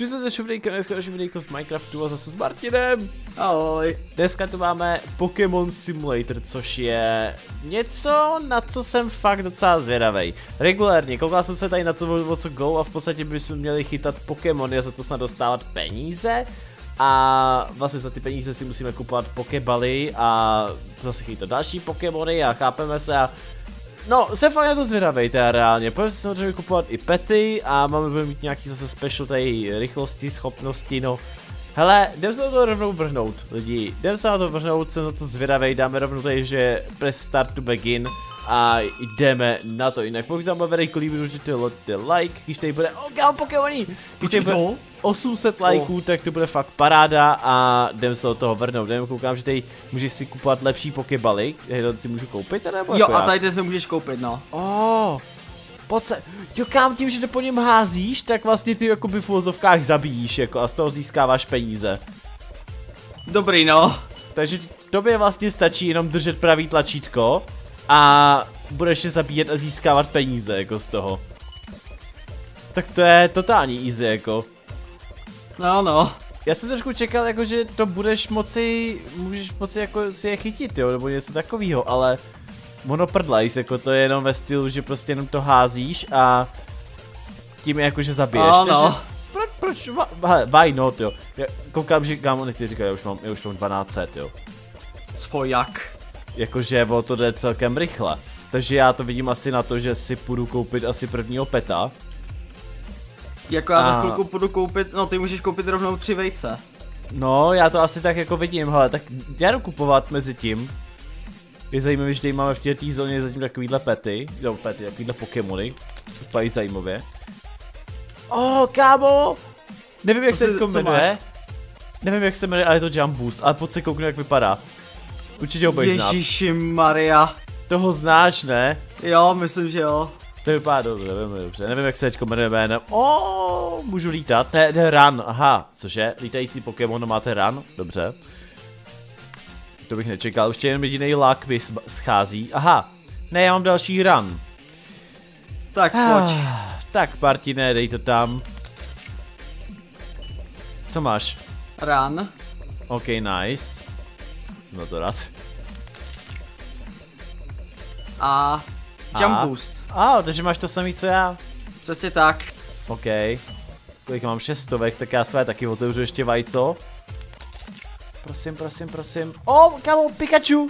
Čus se ze Šubrejka, dneska další videjko z Minecraftu a zase s Martinem. Ahoj. Dneska tu máme Pokémon Simulator, což je něco, na co jsem fakt docela zvědavý. Regulérně, koukal jsem se tady na to, o co go a v podstatě bychom měli chytat Pokémony a za to snad dostávat peníze. A vlastně za ty peníze si musíme kupovat Pokébaly a zase chytat další Pokémony a chápeme se a No, jsem fakt na to zvědavej teda reálně, pojďme si samozřejmě kupovat i pety a máme budeme mít nějaký zase special tady rychlosti, schopnosti, no. Hele, jdem se na to rovnou vrhnout, lidi, jdem se na to vrhnout, jsem na to zvědavej, dáme rovnou tady, že press start to begin a jdeme na to, jinak pokud se vám bude líbí, určitě like, když tady bude, oh kámo Pokémoní, když tady bude 800 lajků, oh. tak to bude fakt paráda a jdem se od toho vrhnout, jdem koukám, že tady můžeš si kupovat lepší pokebaly, to si můžu koupit, nebo Jo, jako a tady se můžeš koupit, no. Oh. Pojď se, jo kam tím, že to po něm házíš, tak vlastně ty jakoby v uvozovkách zabíjíš jako a z toho získáváš peníze. Dobrý no. Takže tobě vlastně stačí jenom držet pravý tlačítko a budeš je zabíjet a získávat peníze jako z toho. Tak to je totální easy jako. No, no. Já jsem trošku čekal jako, že to budeš moci, můžeš moci jako si je chytit jo, nebo něco takového, ale monoprdlajs, jako to je jenom ve stylu, že prostě jenom to házíš a tím je jako, že zabiješ. No, no. Proč, proč, why not, jo. Já koukám, že kámo nechci říkat, já už mám, já už mám 12 set, jo. Co jak? Jakože o to jde celkem rychle. Takže já to vidím asi na to, že si půjdu koupit asi prvního peta. Jako já a... za chvilku půjdu koupit, no ty můžeš koupit rovnou tři vejce. No, já to asi tak jako vidím, hele, tak já jdu kupovat mezi tím. Je zajímavé, že tady máme v této zóně zatím takovýhle pety, no pety, takovýhle Pokémony. Vypadají zajímavě. Oh, kámo! Nevím, jak to se to jmenuje. Nevím, jak se jmenuje, ale je to Jump Boost, ale pojď se kouknu, jak vypadá. Určitě ho budeš znát. Maria. Toho znáš, ne? Jo, myslím, že jo. To vypadá dobře, nevím, dobře. Nevím, jak se teď jmenuje jménem. O, můžu lítat? Ne, ne, run, aha. Cože? Lítající Pokémon máte run? Dobře. To bych nečekal, ještě jen jediný lak mi schází. Aha, ne, já mám další run. Tak pojď. tak, Martine, dej to tam. Co máš? Run. OK, nice. Jsem na to rád. A jump a? boost. A, takže máš to samý co já. Přesně tak. OK. Kolik mám šestovek, tak já své taky otevřu ještě vajco. Prosím, prosím, prosím. O, oh, kamo, Pikachu!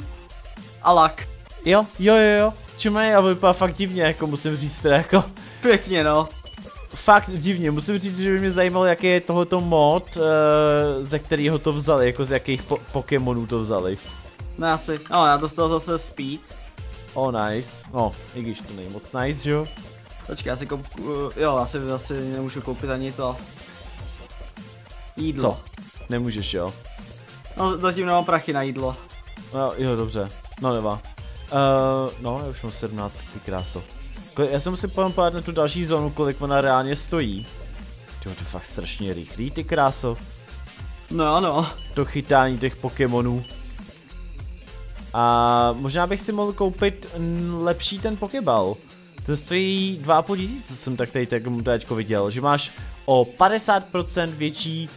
A lak. Jo, jo, jo, jo. Čumej, a vypadá fakt divně, jako musím říct teda jako. Pěkně, no. Fakt divně, musím říct, že by mě zajímalo, jaký je tohoto mod, uh, ze kterého to vzali, jako z jakých po Pokémonů to vzali. No asi, no já dostal zase speed. Oh nice, no, i když to není moc nice, že jo? Počkej, já si koup, uh, jo, asi, asi nemůžu koupit ani to. Jídlo. Co? Nemůžeš, jo? No, zatím nemám prachy na jídlo. No, jo, dobře. No, nevá. Uh, no, já už mám 17, ty kráso. Já jsem si podívat na tu další zónu, kolik ona reálně stojí. Tyjo, to je fakt strašně rychlý, ty kráso. No, ano. To chytání těch Pokémonů. A možná bych si mohl koupit lepší ten Pokéball. To stojí 2,5 tisíce, jsem tak tady tak teďko viděl, že máš o 50% větší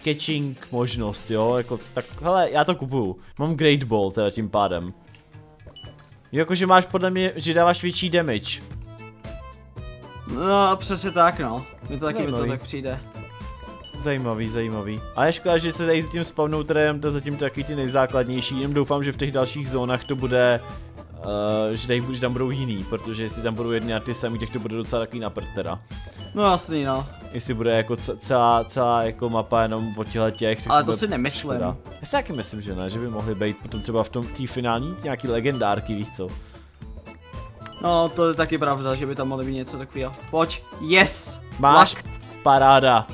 catching možnost, jo, jako, tak hele, já to kupuju. Mám Great Ball teda tím pádem. Jakože máš podle mě, že dáváš větší damage. No, přesně tak, no. Mně to taky mi to tak přijde. Zajímavý, zajímavý. A je škoda, že se tady tím spawnou teda to zatím takový ty nejzákladnější, jenom doufám, že v těch dalších zónách to bude Uh, že, tady, že tam budou jiný, protože jestli tam budou jedny a ty samý, tak to bude docela takový naprt teda. No jasný no. Jestli bude jako celá, celá jako mapa jenom o těchto těch. Ale to si nemyslím. Teda. Já si taky myslím, že ne, že by mohly být potom třeba v tom té finální nějaký legendárky, víš co. No, to je taky pravda, že by tam mohly být něco takového. Pojď, yes! Máš Lak. paráda.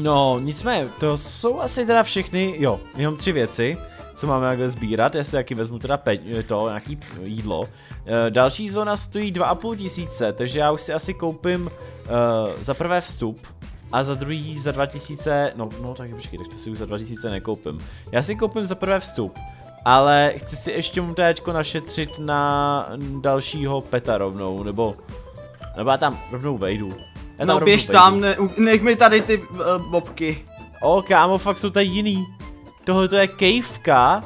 No, nicméně, to jsou asi teda všechny, jo, jenom tři věci co máme takhle sbírat, já si taky vezmu teda pe to, nějaký jídlo. E, další zóna stojí 2,5 tisíce, takže já už si asi koupím e, za prvé vstup, a za druhý za 2000, no, no tak počkej, tak to si už za 2000 nekoupím. Já si koupím za prvé vstup, ale chci si ještě mu teďko našetřit na dalšího peta rovnou, nebo, nebo já tam rovnou vejdu. Já No běž tam, ne, nech mi tady ty uh, bobky. O, kámo, fakt jsou tady jiný. Tohle to je kejvka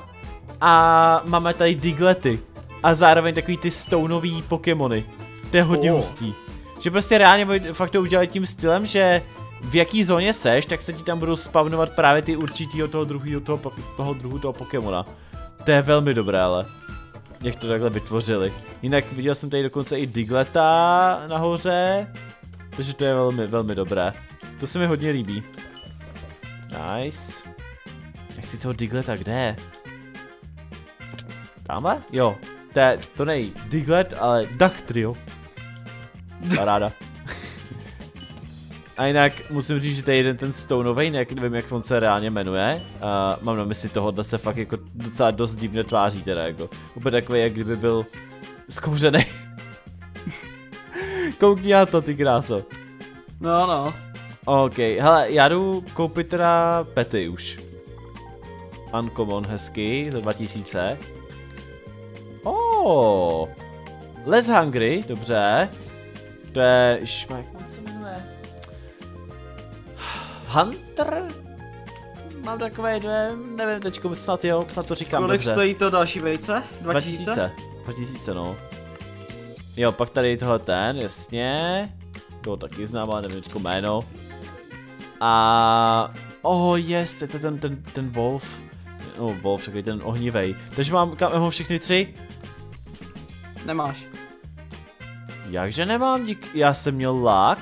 a máme tady diglety. A zároveň takový ty stoneový Pokémony. To je hodně O. hustý. Že prostě reálně fakt to udělali tím stylem, že v jaký zóně seš, tak se ti tam budou spavnovat právě ty určitýho toho druhého toho, toho druhu toho Pokémona. To je velmi dobré, ale. Jak to takhle vytvořili. Jinak viděl jsem tady dokonce i Digleta nahoře. Takže to je velmi, velmi dobré. To se mi hodně líbí. Nice. Jak si toho Digleta kde? Tamhle? Jo. To, je, to nej Diglet, ale Dactrio. Paráda. A jinak musím říct, že to je jeden ten stoneovej, ne, nevím jak on se reálně jmenuje. Uh, mám na mysli tohohle se fakt jako docela dost divně tváří teda jako. Úplně takový, jak kdyby byl zkouřený. Koukni na to, ty kráso. No, no. OK, hele, já jdu koupit teda pety už. Uncommon hezky, za 2000. Oh, Les Hungry, dobře. To je, šma, jak se jmenuje? Hunter? Mám takové dojem, nevím teďko, snad jo, snad to říkám Kolik dobře. stojí to další vejce? 2000? 2000. 2000, no. Jo, pak tady tohle ten, jasně. To taky znám, ale nevím teďko jméno. A... Oh, yes, to je ten, ten, ten Wolf. No, Wolf, takový ten ohnivej. Takže mám, kam, mám všechny tři? Nemáš. Jakže nemám, dík, já jsem měl lak.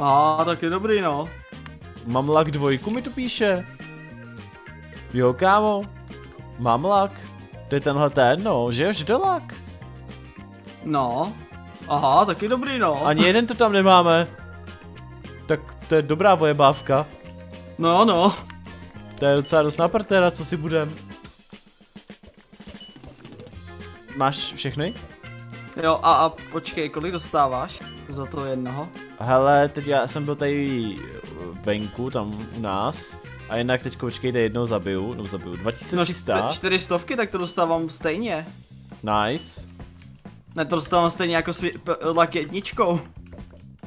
A tak je dobrý, no. Mám lak dvojku, mi tu píše. Jo, kámo. Mám lak. To je tenhle ten, no, že jo, že to lak. No. Aha, taky dobrý, no. Ani jeden to tam nemáme. Tak to je dobrá vojebávka. No, no. To je docela dost na partera, co si budem. Máš všechny? Jo, a, a počkej, kolik dostáváš za to jednoho? Hele, teď já jsem byl tady venku, tam u nás. A jinak teď počkejte, jednou zabiju, no zabiju, 2300, čty- čtyři stovky, tak to dostávám stejně. nice. Ne, to dostávám stejně jako s lak jedničkou.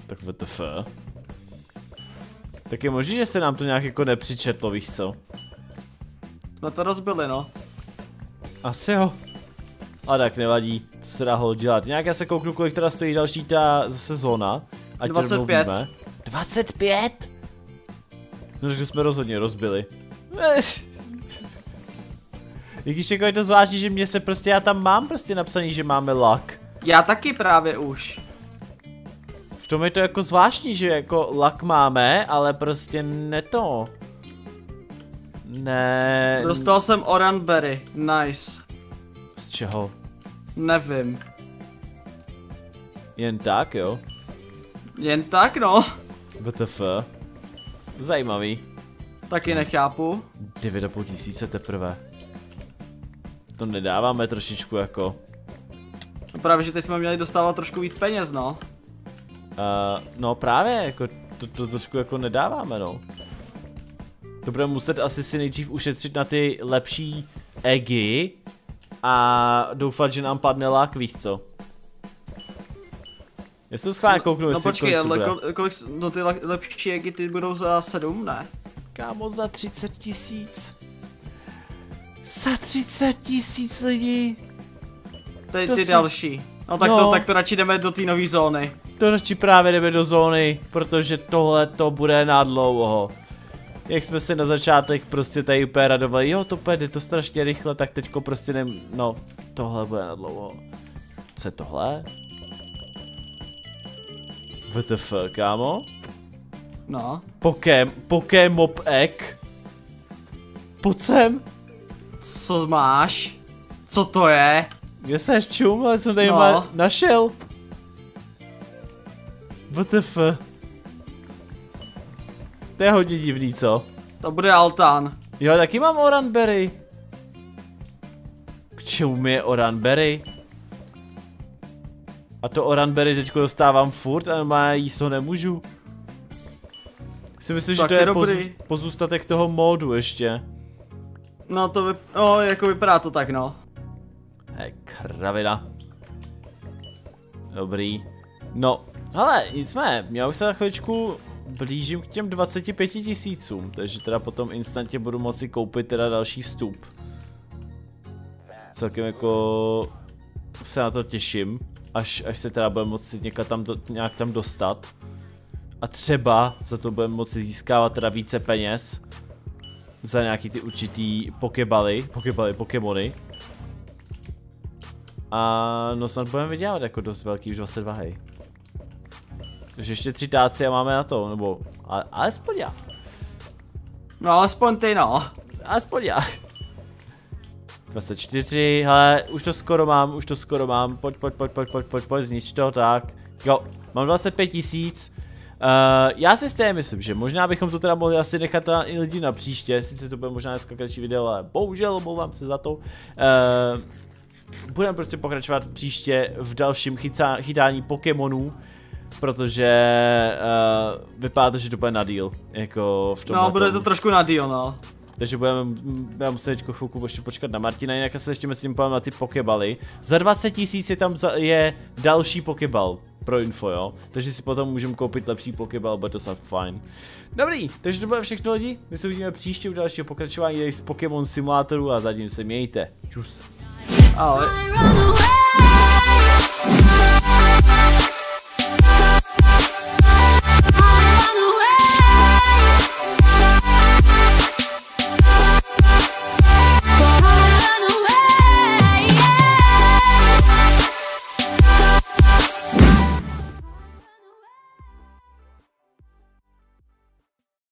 Tak WTF. Tak je možný, že se nám to nějak jako nepřičetlo, víš co? No to rozbili, no. Asi jo. A tak nevadí, co se dá ho dělat. Nějak já se kouknu, kolik teda stojí další ta sezóna. Ať to rovnou 25. víme. 25? No takže jsme rozhodně rozbili. I když jako je to zvláštní, že mě se prostě, já tam mám prostě napsaný, že máme luck. Já taky právě už. V tom je to jako zvláštní, že jako luck máme, ale prostě ne to. Ne. Dostal jsem Oranberry, nice. Z čeho? Nevím. Jen tak, jo? Jen tak, no. WTF. Zajímavý. Taky nechápu. 9,5 tisíce teprve. To nedáváme trošičku jako. No Právě, že teď jsme měli dostávat trošku víc peněz, no. Uh, no právě, jako to, to trošku jako nedáváme, no. To budeme muset asi si nejdřív ušetřit na ty lepší eggy a doufat, že nám padne lák, víš co. Já jsem schválně kouknu, No jestli počkej, kolik ale kol, kolik, no ty le, lepší egy ty budou za 7, ne? Kámo, za 30 tisíc. Za 30 tisíc lidí. Ty, To ty si- další. No tak, No. To, tak to radši jdeme do té nové zóny. To radši právě jdeme do zóny, protože tohle to bude na dlouho. Jak jsme se na začátek prostě tady úplně radovali, jo to půjde to strašně rychle, tak teďko prostě nem, no, tohle bude na dlouho. Co je tohle? WTF, kámo? No. Pokém, Pokémop Egg? Pojď sem, Co máš? Co to je? Kde seš čum, ale jsem tady No. našel. WTF. To je hodně divný, co? To bude Altan. Jo, taky mám Oranberry. K čemu mi je Oranberry? A to Oranberry teďko dostávám furt, ale má jíst ho nemůžu. Si myslím, že to je je dobrý. poz, pozůstatek toho módu ještě. No to vy... No, jako vypadá to tak, no. Hej, kravina. Dobrý. No, Ale nicméně, já už se za chviličku blížím k těm 25 tisícům, takže teda potom instantně budu moci koupit teda další vstup. Celkem jako se na to těším, až, až se teda budeme moci někam tam do, nějak tam dostat. A třeba za to budeme moci získávat teda více peněz. Za nějaký ty určitý pokebaly, pokebaly, pokemony. A no snad budeme vydělat jako dost velký, už 22 hej. Takže ještě tři táci a máme na to, nebo ale, alespoň já. No, aspoň ty no. Alespoň já. 24, hele, už to skoro mám, už to skoro mám, pojď, pojď, pojď, pojď, pojď, pojď, pojď, znič to, tak. Jo, mám 25 tisíc. Uh, já si stejně myslím, že možná bychom to teda mohli asi nechat na i lidi na příště, sice to bude možná dneska kratší video, ale bohužel omlouvám se za to. Uh, budeme prostě pokračovat příště v dalším chycá, chytání Pokémonů, protože uh, vypadá to, že to bude na deal, jako v tom. No, bude to trošku na deal, no. Takže budeme, budeme muset teď chvilku ještě počkat na Martina, jinak se ještě myslím na ty pokebaly. Za 20 tisíc je tam za, je další pokebal pro info, jo. Takže si potom můžeme koupit lepší pokebal, bude to snad fajn. Dobrý, takže to bude všechno lidi. My se uvidíme příště u dalšího pokračování tady z Pokémon Simulátoru a zatím se mějte. Čus. Ahoj. I run away.